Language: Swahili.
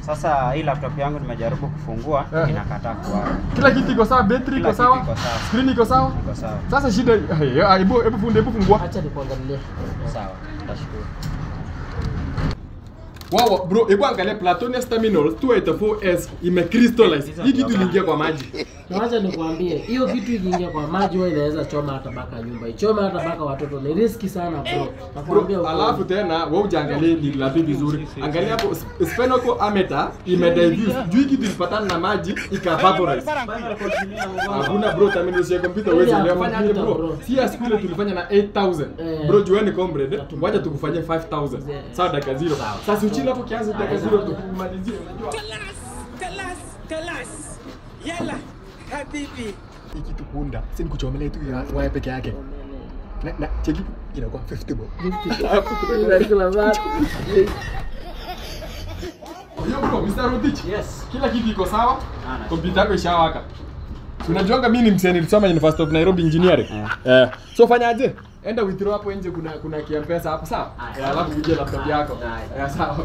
Sasa hii laptop yangu nimejaribu kufungua yeah. inakataa kuwaka. kila kitu iko sawa, battery iko sawa, screen iko sawa. Iko sawa. Sasa shida eh, hebu hebu fundi hebu fungua. Acha nikuangalie. Sawa. Tashukuru. Wow, bro, hebu angalia Platonius Terminal 284S imecrystallize. Hii kitu iliingia kwa maji. Na wacha nikwambie, hiyo kitu ikiingia kwa maji wewe inaweza choma hata baka nyumba. Ichome hata baka watoto. Ni riski sana bro. Nakwambia ukweli. alafu tena wewe ujaangalie ni lapi vizuri. Angalia hapo sp- ameta ammeter. Juu kitu ilipatana na maji ikavaporize. Hakuna bro, terminal ya kompyuta wewe ya leo fanya aje bro? Si ya skule tulifanya na 8000. Eh. Bro, jueni comrade. Wacha tukufanyie 5000. Sawa dakika 0. Sasa uchini hapo kianze kazi zero tukimalizie, unajua kalas kalas kalas, yala habibi, Hiki tukunda, si nikuchomelea tu ya waya peke yake na, na cheki inakuwa 50 bob hiyo bro, Mr. Rudich. Yes. Kila kitu iko sawa. Kompyuta yako ishawaka. Unajuanga mimi ni msee nilisoma University of Nairobi Engineering. Yeah. Eh. So fanyaje? Enda withdraw hapo nje kuna kuna kiampesa hapo sawa? Aya. Eh, Alafu uje laptop yako. Eh, sawa.